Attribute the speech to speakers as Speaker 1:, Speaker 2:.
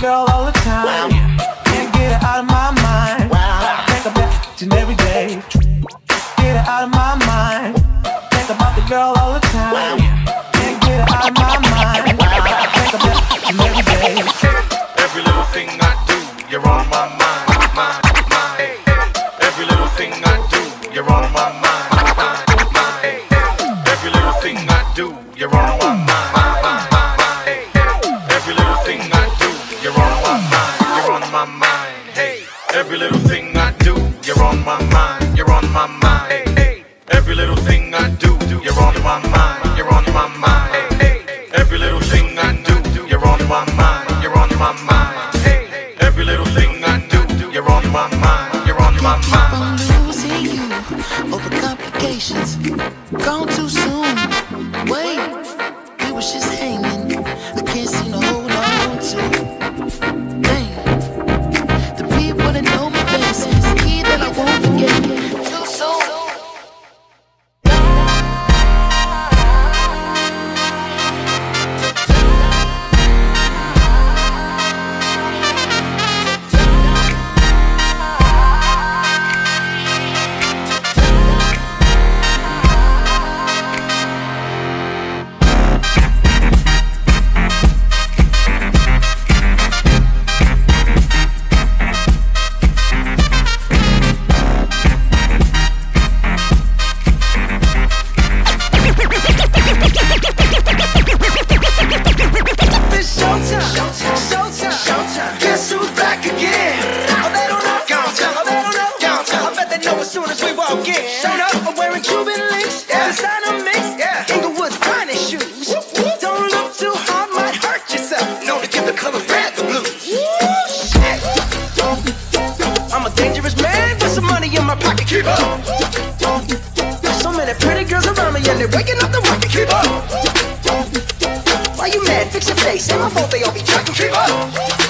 Speaker 1: girl all the time. Wow. Can't get her out of my mind. Wow. Think about each every day. Get her out of my mind. Think about the girl all the time. Wow. Can't get her out of my mind. Wow. Think about each every day. Every little thing I do, you're on my mind. mind, mind. Every little thing I do, you're on my mind. mind, mind. Every little thing I do, you're on my mind. Every little thing I do, you're on my mind. You're on my mind. Every little thing I do, you're on my mind. You're on my mind.
Speaker 2: Every little thing I do, you're on my mind. You're on my mind. Every little thing I do, you're on my mind. You're on my mind. I'm losing you over complications. Gone too soon.
Speaker 3: Wait, we was just hanging. Guess who's back again? Oh, they don't know. Oh, they don't know. I bet they know as soon as we walk in. Up. I'm wearing Cuban links. Yeah. Mix. Yeah. Inglewood's shoes. Don't look too hard, might hurt yourself. Known to give the color red the blues. Shit. I'm a dangerous man with some money in my pocket. Keep up. So many pretty girls around me and they're waking up the rocket. Keep up. Why you mad? Fix your face. Ain't my fault they all be jacking. Keep up.